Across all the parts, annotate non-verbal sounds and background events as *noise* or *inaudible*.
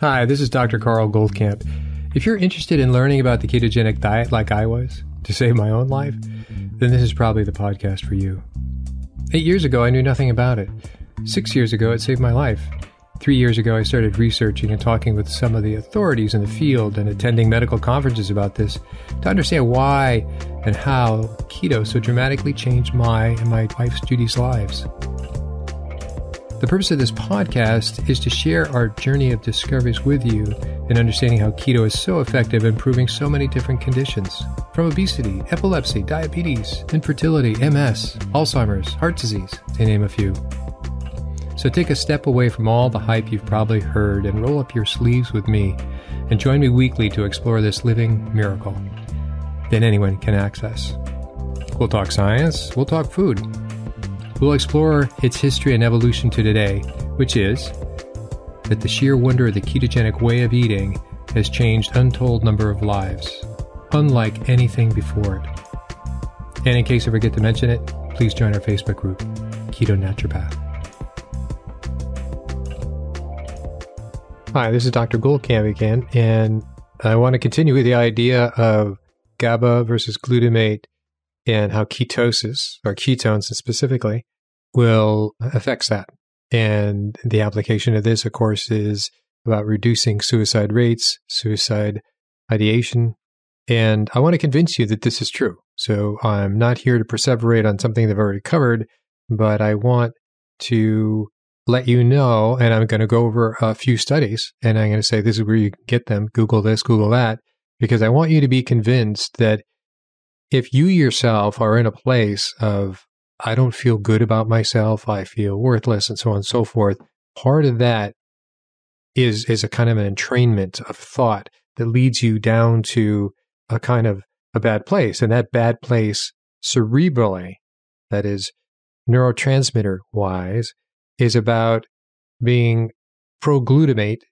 Hi, this is Dr. Karl Goldkamp. If you're interested in learning about the ketogenic diet like I was to save my own life, then this is probably the podcast for you. Eight years ago, I knew nothing about it. Six years ago, it saved my life. Three years ago, I started researching and talking with some of the authorities in the field and attending medical conferences about this to understand why and how keto so dramatically changed my and my wife's Judy's lives. The purpose of this podcast is to share our journey of discoveries with you and understanding how keto is so effective in improving so many different conditions from obesity, epilepsy, diabetes, infertility, MS, Alzheimer's, heart disease, to name a few. So take a step away from all the hype you've probably heard and roll up your sleeves with me and join me weekly to explore this living miracle that anyone can access. We'll talk science, we'll talk food, We'll explore its history and evolution to today, which is that the sheer wonder of the ketogenic way of eating has changed untold number of lives, unlike anything before it. And in case I forget to mention it, please join our Facebook group, Keto Naturopath. Hi, this is Dr. Goldkamp again, and I want to continue with the idea of GABA versus glutamate and how ketosis, or ketones specifically, will affects that. And the application of this, of course, is about reducing suicide rates, suicide ideation. And I want to convince you that this is true. So I'm not here to perseverate on something that I've already covered, but I want to let you know, and I'm going to go over a few studies, and I'm going to say this is where you can get them. Google this, Google that, because I want you to be convinced that if you yourself are in a place of I don't feel good about myself. I feel worthless and so on and so forth. Part of that is, is a kind of an entrainment of thought that leads you down to a kind of a bad place. And that bad place cerebrally, that is neurotransmitter wise, is about being pro glutamate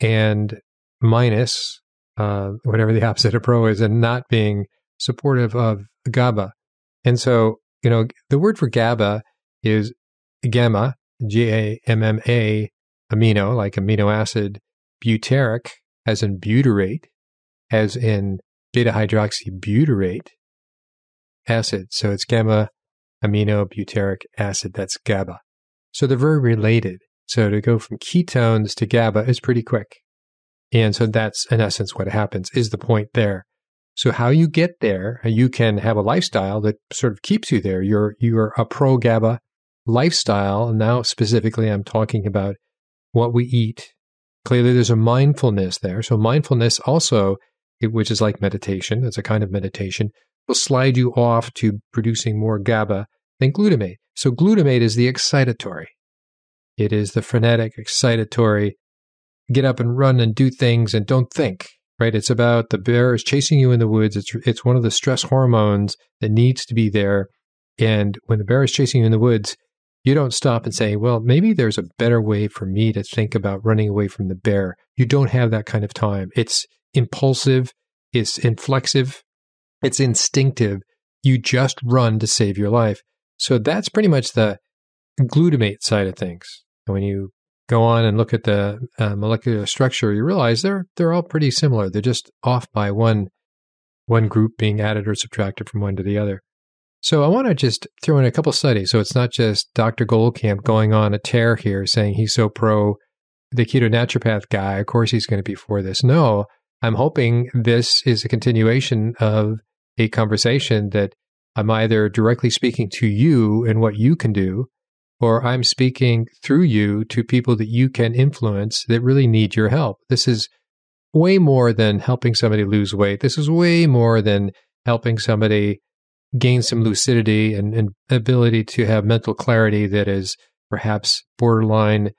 and minus uh, whatever the opposite of pro is, and not being supportive of GABA. And so you know, the word for GABA is gamma, G A M M A, amino, like amino acid, butyric, as in butyrate, as in beta hydroxybutyrate acid. So it's gamma amino butyric acid. That's GABA. So they're very related. So to go from ketones to GABA is pretty quick. And so that's in essence what happens is the point there. So how you get there, you can have a lifestyle that sort of keeps you there. You're you're a pro GABA lifestyle. Now specifically I'm talking about what we eat. Clearly there's a mindfulness there. So mindfulness also, which is like meditation, it's a kind of meditation, will slide you off to producing more GABA than glutamate. So glutamate is the excitatory. It is the frenetic, excitatory, get up and run and do things and don't think right? It's about the bear is chasing you in the woods. It's it's one of the stress hormones that needs to be there. And when the bear is chasing you in the woods, you don't stop and say, well, maybe there's a better way for me to think about running away from the bear. You don't have that kind of time. It's impulsive, it's inflexive, it's instinctive. You just run to save your life. So that's pretty much the glutamate side of things. And when you go on and look at the uh, molecular structure, you realize they're they're all pretty similar. They're just off by one one group being added or subtracted from one to the other. So I want to just throw in a couple studies. So it's not just Dr. Goldkamp going on a tear here saying he's so pro the keto naturopath guy. Of course he's going to be for this. No, I'm hoping this is a continuation of a conversation that I'm either directly speaking to you and what you can do, or I'm speaking through you to people that you can influence that really need your help. This is way more than helping somebody lose weight. This is way more than helping somebody gain some lucidity and, and ability to have mental clarity that is perhaps borderline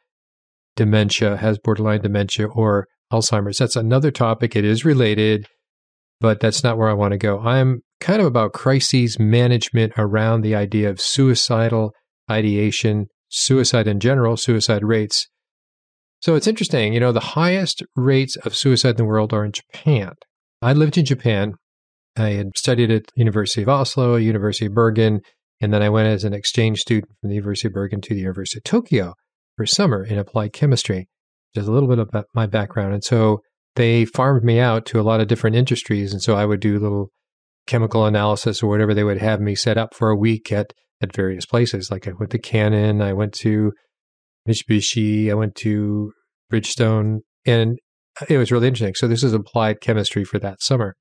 dementia, has borderline dementia or Alzheimer's. That's another topic. It is related, but that's not where I want to go. I'm kind of about crises management around the idea of suicidal ideation, suicide in general, suicide rates. So it's interesting, you know, the highest rates of suicide in the world are in Japan. I lived in Japan. I had studied at University of Oslo, University of Bergen, and then I went as an exchange student from the University of Bergen to the University of Tokyo for summer in applied chemistry. just a little bit about my background. And so they farmed me out to a lot of different industries. And so I would do little chemical analysis or whatever they would have me set up for a week at, at various places. Like I went to Canon, I went to Mitsubishi, I went to Bridgestone, and it was really interesting. So this is applied chemistry for that summer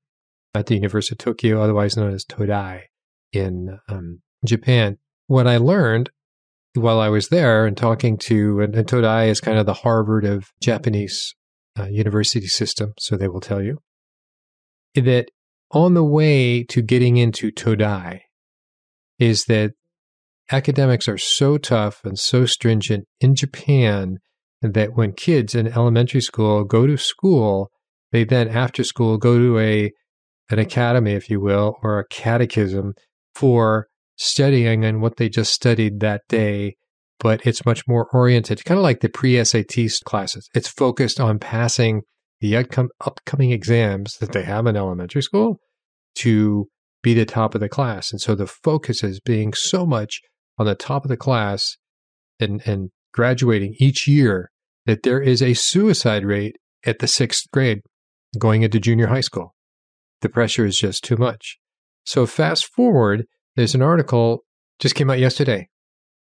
at the University of Tokyo, otherwise known as Todai in um, Japan. What I learned while I was there and talking to, and, and Todai is kind of the Harvard of Japanese uh, university system, so they will tell you that on the way to getting into Todai is that academics are so tough and so stringent in Japan that when kids in elementary school go to school, they then after school go to a an academy, if you will, or a catechism for studying and what they just studied that day. But it's much more oriented, kind of like the pre SAT classes. It's focused on passing the upcoming exams that they have in elementary school to be the top of the class. And so the focus is being so much on the top of the class and, and graduating each year that there is a suicide rate at the sixth grade going into junior high school. The pressure is just too much. So fast forward, there's an article just came out yesterday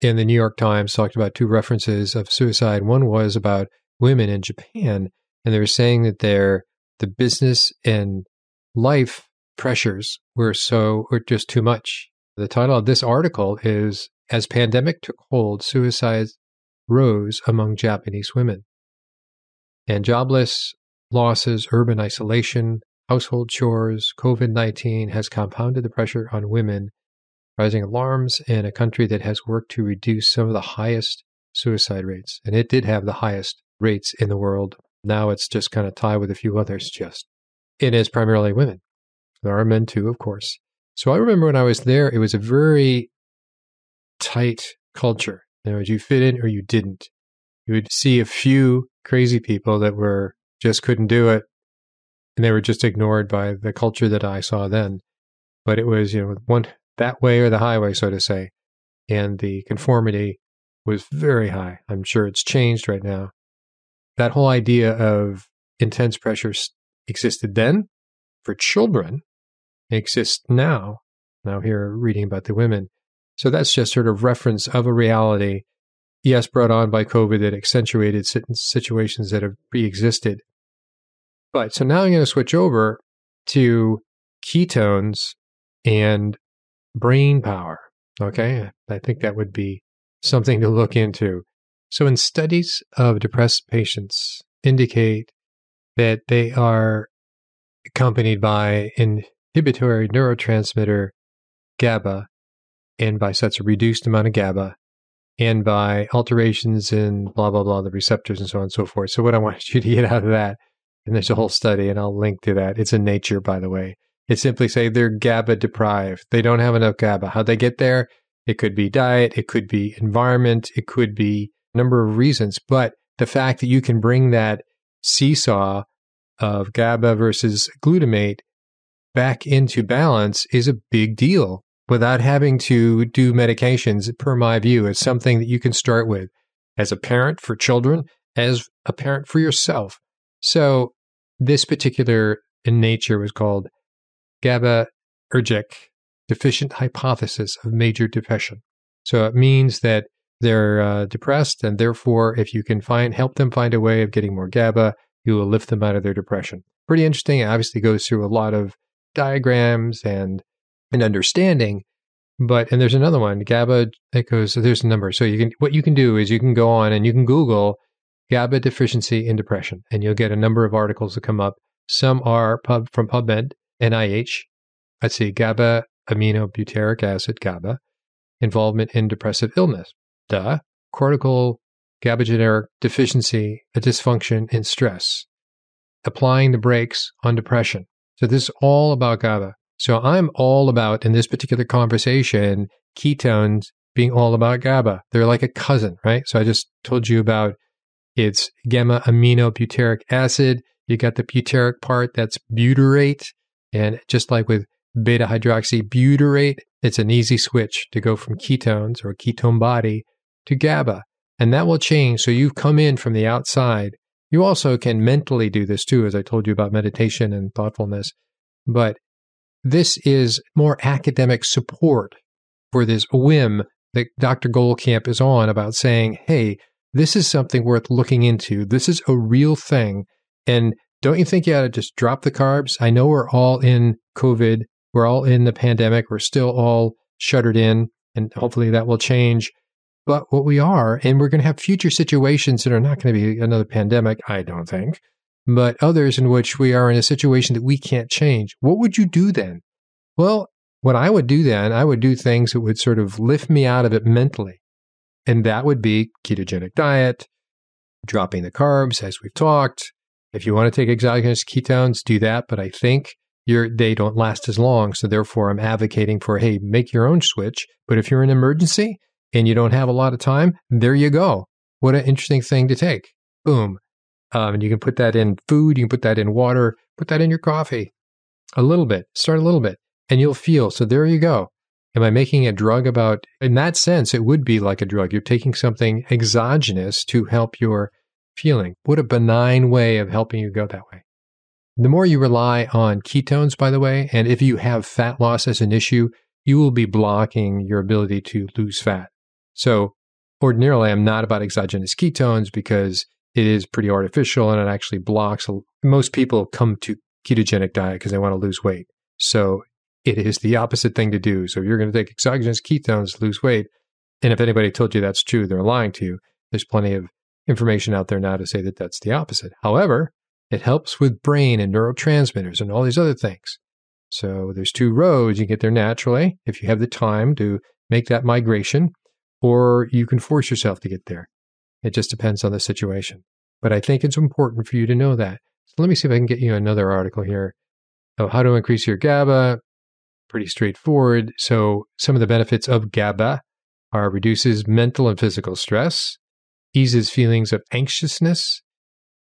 in the New York Times talked about two references of suicide. One was about women in Japan, and they were saying that their the business and life pressures were so were just too much. The title of this article is As Pandemic Took Hold, suicides Rose Among Japanese Women. And jobless losses, urban isolation, household chores, COVID 19 has compounded the pressure on women, rising alarms in a country that has worked to reduce some of the highest suicide rates. And it did have the highest rates in the world. Now it's just kind of tied with a few others, just. It is primarily women. There are men too, of course. So I remember when I was there, it was a very tight culture. You know, you fit in or you didn't. You would see a few crazy people that were just couldn't do it, and they were just ignored by the culture that I saw then. But it was, you know, one that way or the highway, so to say, and the conformity was very high. I'm sure it's changed right now. That whole idea of intense pressure existed then for children exists now. Now, here reading about the women. So that's just sort of reference of a reality, yes, brought on by COVID that accentuated situations that have pre existed. But so now I'm going to switch over to ketones and brain power. Okay. I think that would be something to look into. So, in studies of depressed patients, indicate that they are accompanied by inhibitory neurotransmitter GABA, and by such a reduced amount of GABA, and by alterations in blah, blah, blah, the receptors and so on and so forth. So, what I *laughs* want you to get out of that, and there's a whole study, and I'll link to that. It's in Nature, by the way. It simply say they're GABA deprived. They don't have enough GABA. How they get there? It could be diet, it could be environment, it could be a number of reasons. But the fact that you can bring that seesaw of GABA versus glutamate back into balance is a big deal without having to do medications, per my view. It's something that you can start with as a parent for children, as a parent for yourself. So, this particular in nature was called GABAergic deficient hypothesis of major depression. So, it means that they're uh, depressed, and therefore, if you can find help them find a way of getting more GABA, you will lift them out of their depression. Pretty interesting. It obviously goes through a lot of diagrams and an understanding. But and there's another one, GABA that goes. There's a number. So you can what you can do is you can go on and you can Google GABA deficiency in depression, and you'll get a number of articles that come up. Some are pub from PubMed, NIH. Let's see, GABA aminobutyric acid, GABA, involvement in depressive illness. Duh. Cortical GABAergic deficiency, a dysfunction in stress. Applying the brakes on depression. So this is all about GABA. So I'm all about, in this particular conversation, ketones being all about GABA. They're like a cousin, right? So I just told you about it's gamma amino butyric acid. You got the butyric part that's butyrate. And just like with beta hydroxybutyrate, it's an easy switch to go from ketones or ketone body to GABA. And that will change. So you've come in from the outside You also can mentally do this too, as I told you about meditation and thoughtfulness. But this is more academic support for this whim that Dr. Goldkamp is on about saying, hey, this is something worth looking into. This is a real thing. And don't you think you ought to just drop the carbs? I know we're all in COVID, we're all in the pandemic, we're still all shuttered in, and hopefully that will change. But what we are, and we're going to have future situations that are not going to be another pandemic, I don't think, but others in which we are in a situation that we can't change. What would you do then? Well, what I would do then, I would do things that would sort of lift me out of it mentally. And that would be ketogenic diet, dropping the carbs, as we've talked. If you want to take exogenous ketones, do that. But I think they don't last as long. So therefore, I'm advocating for, hey, make your own switch. But if you're in an emergency and you don't have a lot of time, there you go. What an interesting thing to take. Boom. Um, and you can put that in food, you can put that in water, put that in your coffee. A little bit, start a little bit, and you'll feel. So there you go. Am I making a drug about, in that sense, it would be like a drug. You're taking something exogenous to help your feeling. What a benign way of helping you go that way. The more you rely on ketones, by the way, and if you have fat loss as an issue, you will be blocking your ability to lose fat. So, ordinarily, I'm not about exogenous ketones because it is pretty artificial and it actually blocks. Most people come to ketogenic diet because they want to lose weight. So, it is the opposite thing to do. So, if you're going to take exogenous ketones to lose weight, and if anybody told you that's true, they're lying to you. There's plenty of information out there now to say that that's the opposite. However, it helps with brain and neurotransmitters and all these other things. So there's two roads. You can get there naturally if you have the time to make that migration, or you can force yourself to get there. It just depends on the situation. But I think it's important for you to know that. So let me see if I can get you another article here. of how to increase your GABA. Pretty straightforward. So some of the benefits of GABA are reduces mental and physical stress, eases feelings of anxiousness,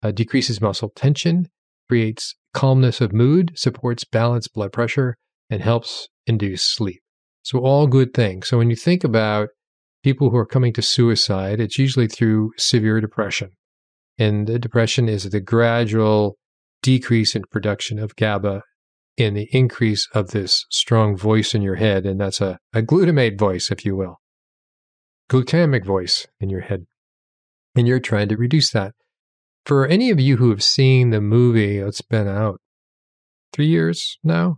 uh, decreases muscle tension, creates calmness of mood, supports balanced blood pressure, and helps induce sleep. So, all good things. So, when you think about people who are coming to suicide, it's usually through severe depression. And the depression is the gradual decrease in production of GABA and the increase of this strong voice in your head. And that's a, a glutamate voice, if you will, glutamic voice in your head. And you're trying to reduce that. For any of you who have seen the movie, it's been out three years now.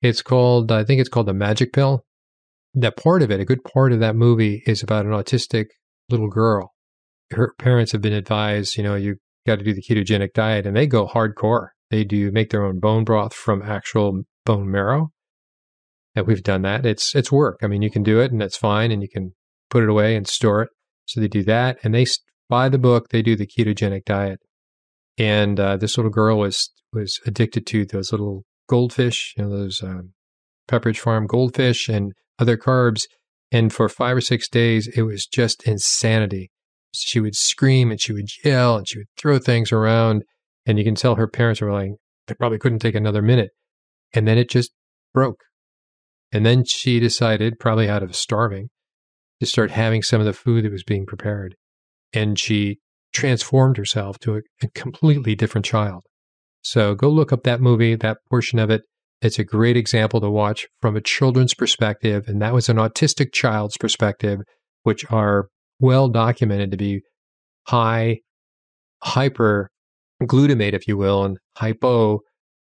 It's called, I think it's called The Magic Pill. That part of it, a good part of that movie is about an autistic little girl. Her parents have been advised, you know, you got to do the ketogenic diet, and they go hardcore. They do make their own bone broth from actual bone marrow. And we've done that. It's it's work. I mean, you can do it, and it's fine, and you can put it away and store it. So they do that, and they by the book, they do the ketogenic diet. And uh, this little girl was was addicted to those little goldfish, you know, those um, Pepperidge Farm goldfish and other carbs. And for five or six days, it was just insanity. She would scream and she would yell and she would throw things around. And you can tell her parents were like, they probably couldn't take another minute. And then it just broke. And then she decided, probably out of starving, to start having some of the food that was being prepared and she transformed herself to a, a completely different child. So go look up that movie, that portion of it. It's a great example to watch from a children's perspective. And that was an autistic child's perspective, which are well documented to be high, hyper glutamate, if you will, and hypo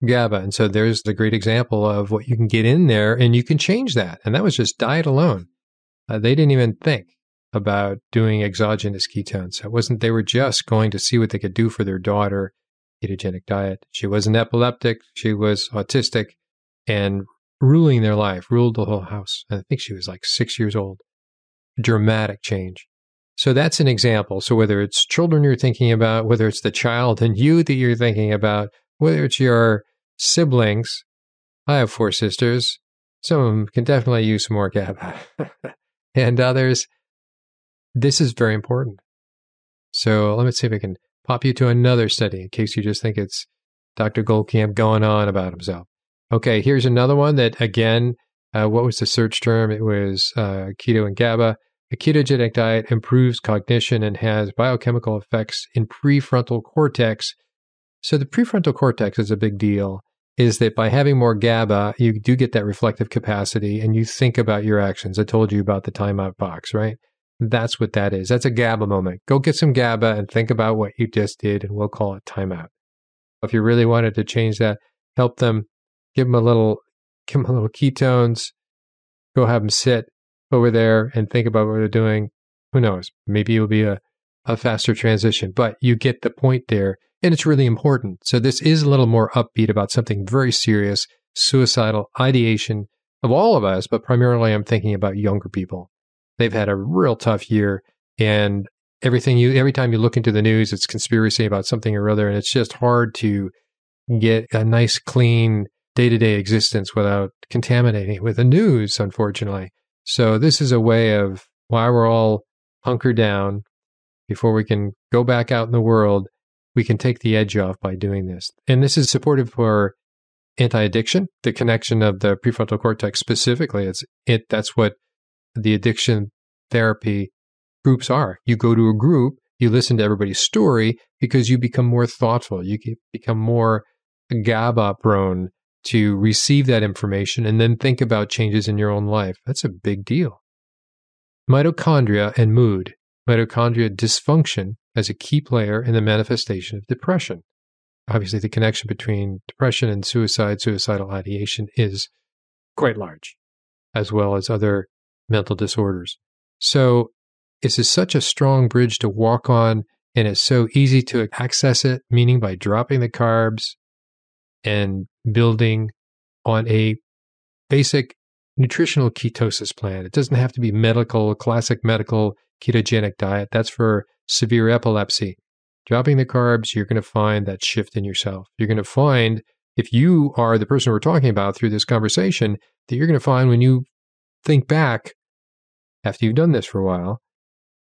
GABA. And so there's the great example of what you can get in there and you can change that. And that was just diet alone. Uh, they didn't even think about doing exogenous ketones. It wasn't they were just going to see what they could do for their daughter ketogenic diet. She wasn't epileptic, she was autistic and ruling their life, ruled the whole house. I think she was like 6 years old. Dramatic change. So that's an example. So whether it's children you're thinking about, whether it's the child and you that you're thinking about, whether it's your siblings, I have four sisters. Some of them can definitely use some more GABA. *laughs* and others, this is very important. So let me see if I can pop you to another study in case you just think it's Dr. Goldkamp going on about himself. Okay, here's another one that, again, uh, what was the search term? It was uh, keto and GABA. A ketogenic diet improves cognition and has biochemical effects in prefrontal cortex. So, the prefrontal cortex is a big deal. Is that by having more GABA, you do get that reflective capacity and you think about your actions. I told you about the timeout box, right? That's what that is. That's a GABA moment. Go get some GABA and think about what you just did, and we'll call it timeout. If you really wanted to change that, help them, give them a little, give them a little ketones, go have them sit over there and think about what they're doing. Who knows? Maybe it'll be a, a faster transition, but you get the point there. And it's really important. So this is a little more upbeat about something very serious, suicidal ideation of all of us, but primarily I'm thinking about younger people. They've had a real tough year and everything you every time you look into the news, it's conspiracy about something or other, and it's just hard to get a nice, clean day to day existence without contaminating with the news, unfortunately. So this is a way of why we're all hunkered down before we can go back out in the world. We can take the edge off by doing this. And this is supportive for anti-addiction, the connection of the prefrontal cortex specifically. It's it that's what the addiction therapy groups are. You go to a group, you listen to everybody's story because you become more thoughtful. You become more GABA prone to receive that information and then think about changes in your own life. That's a big deal. Mitochondria and mood. Mitochondria dysfunction as a key player in the manifestation of depression. Obviously, the connection between depression and suicide, suicidal ideation is quite large, as well as other mental disorders. So, this is such a strong bridge to walk on, and it's so easy to access it, meaning by dropping the carbs and building on a basic nutritional ketosis plan. It doesn't have to be medical, classic medical ketogenic diet. That's for severe epilepsy. Dropping the carbs, you're going to find that shift in yourself. You're going to find, if you are the person we're talking about through this conversation, that you're going to find when you think back after you've done this for a while,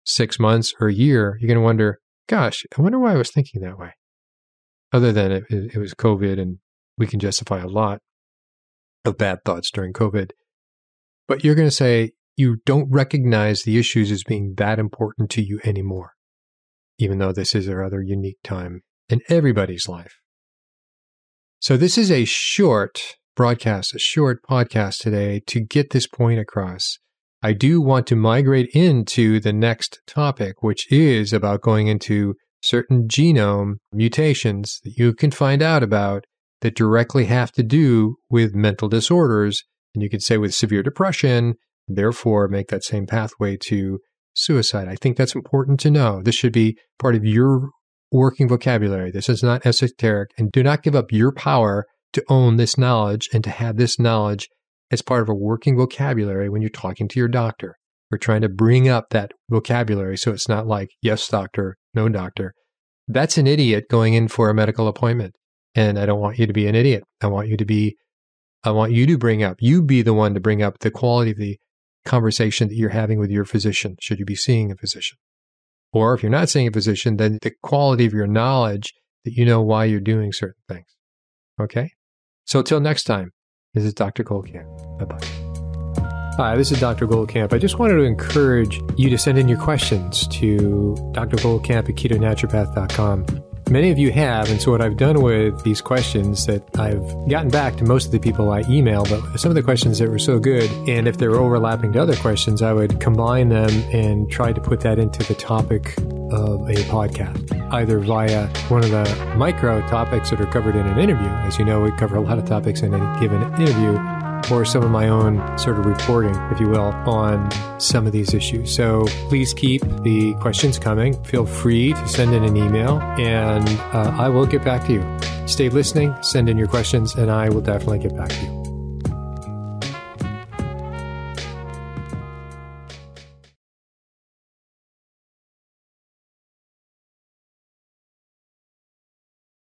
six months or a year, you're going to wonder, gosh, I wonder why I was thinking that way. Other than it, it was COVID and we can justify a lot of bad thoughts during COVID. But you're going to say you don't recognize the issues as being that important to you anymore, even though this is a rather unique time in everybody's life. So, this is a short broadcast, a short podcast today to get this point across. I do want to migrate into the next topic, which is about going into certain genome mutations that you can find out about that directly have to do with mental disorders. And you could say with severe depression, therefore make that same pathway to suicide. I think that's important to know. This should be part of your working vocabulary. This is not esoteric. And do not give up your power to own this knowledge and to have this knowledge as part of a working vocabulary when you're talking to your doctor. We're trying to bring up that vocabulary so it's not like, yes, doctor, no, doctor. That's an idiot going in for a medical appointment. And I don't want you to be an idiot. I want you to be, I want you to bring up, you be the one to bring up the quality of the conversation that you're having with your physician, should you be seeing a physician. Or if you're not seeing a physician, then the quality of your knowledge that you know why you're doing certain things. Okay? So till next time, this is Dr. Goldkamp. Bye bye. Hi, this is Dr. Goldkamp. I just wanted to encourage you to send in your questions to drgoldkamp at ketonaturopath.com. Many of you have, and so what I've done with these questions that I've gotten back to most of the people I email, but some of the questions that were so good, and if they were overlapping to other questions, I would combine them and try to put that into the topic of a podcast, either via one of the micro topics that are covered in an interview. As you know, we cover a lot of topics in a given interview, or some of my own sort of reporting, if you will, on some of these issues. So please keep the questions coming. Feel free to send in an email and uh, I will get back to you. Stay listening, send in your questions, and I will definitely get back to you.